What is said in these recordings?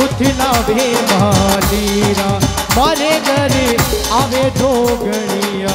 भी भे मालीरा मारे गरे आवे जय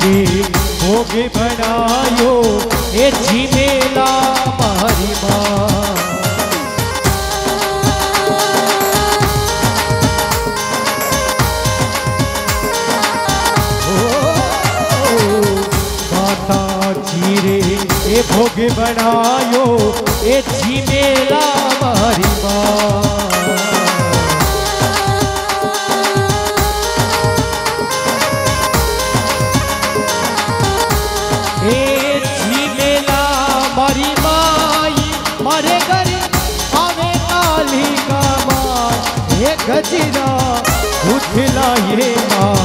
धीरे भोग बनायो हे झिमेला मारी भोग बनायो हे झिमेला मारी माँ। माय हे गजरा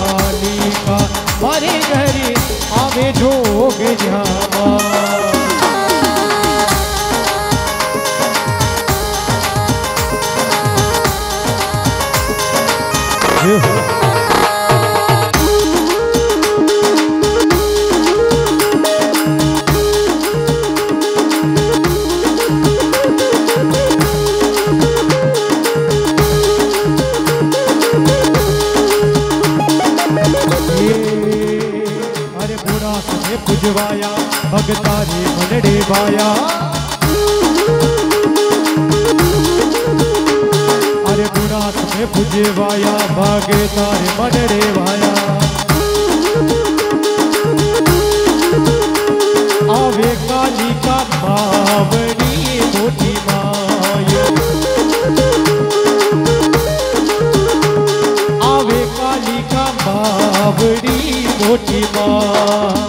सने पुजवाया भगता रे मनड़े वाया। अरे बुरा सने पुजवाया भगता रे मनड़े वाया। आवे काली का बावनी मोटी माया। आवे काली का बावड़ी मोटी माँ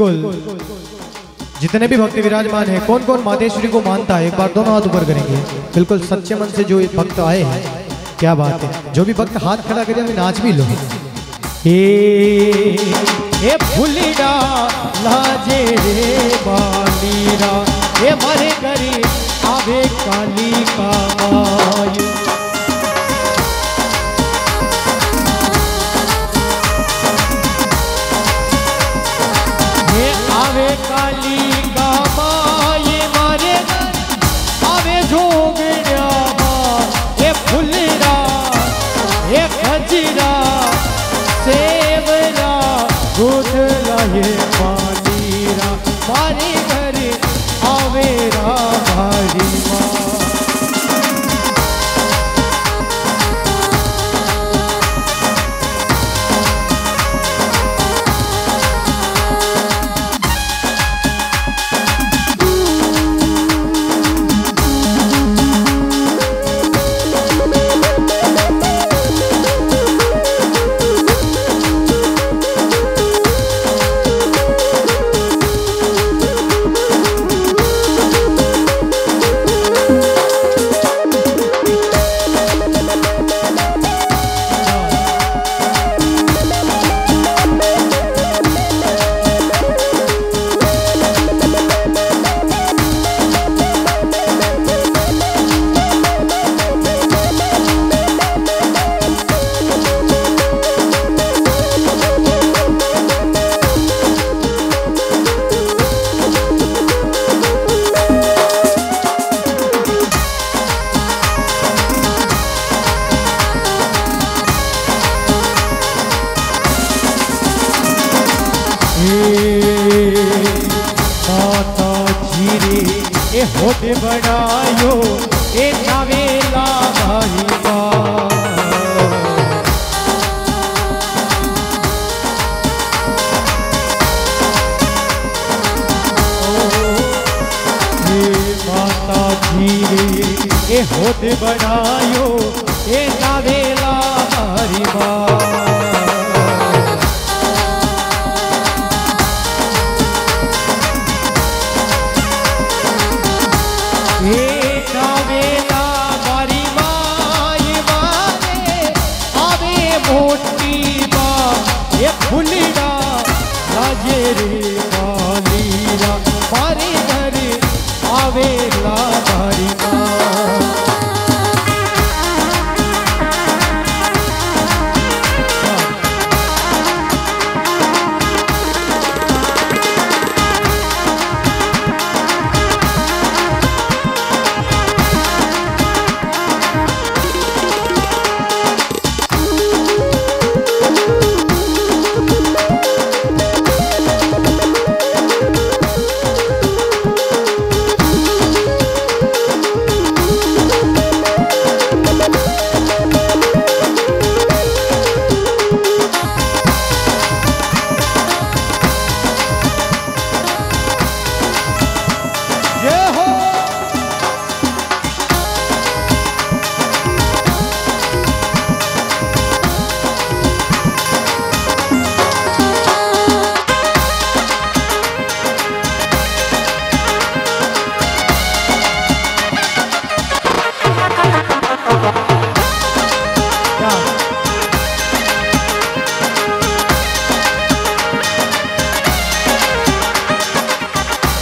बिल्कुल। जितने भी भक्त विराजमान हैं कौन कौन मातेश्वरी को मानता है एक बार दोनों हाथ ऊपर करेंगे। बिल्कुल सच्चे मन से जो भक्त आए हैं क्या बात है। जो भी भक्त हाथ खड़ा करे हमें नाच भी लो। ए, ए लाजे रे बालीरा ए मरे करी आवे काली का माया गोद पानी रा पानी भरे आवेरा भारी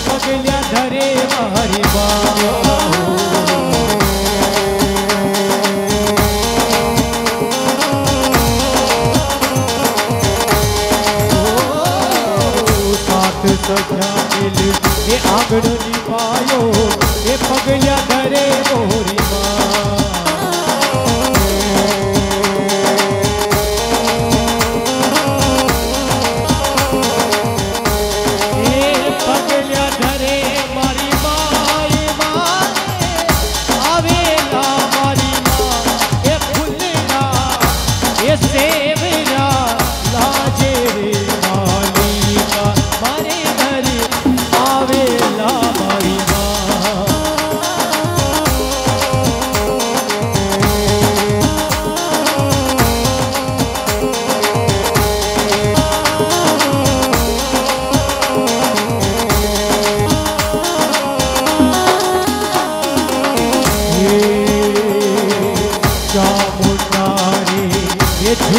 પગલ્યા ધરે મારી બા સજાયેલ એ આગળ નિભાયો એ પગલ્યા ધરે મોરી માં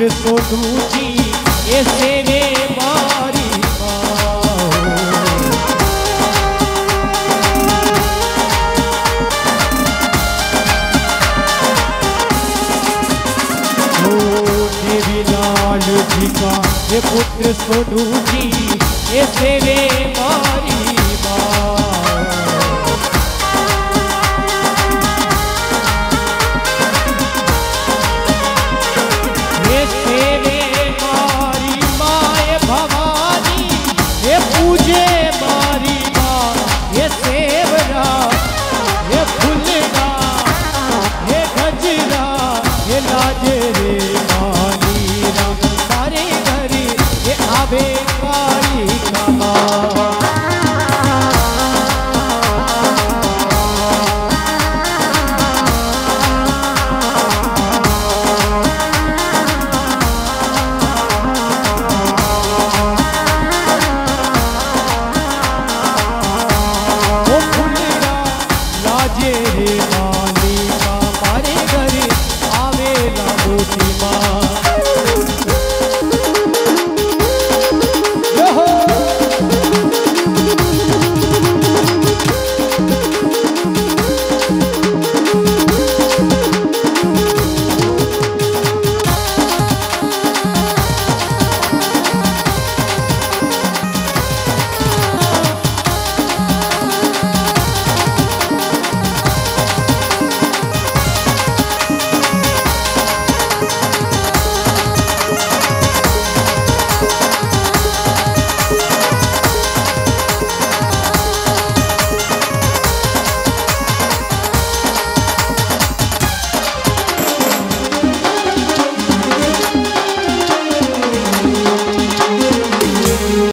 पुत्र सोनू जी ये सेवे मारी माँ का, ये पुत्र सोनू जी ये सेवे मारी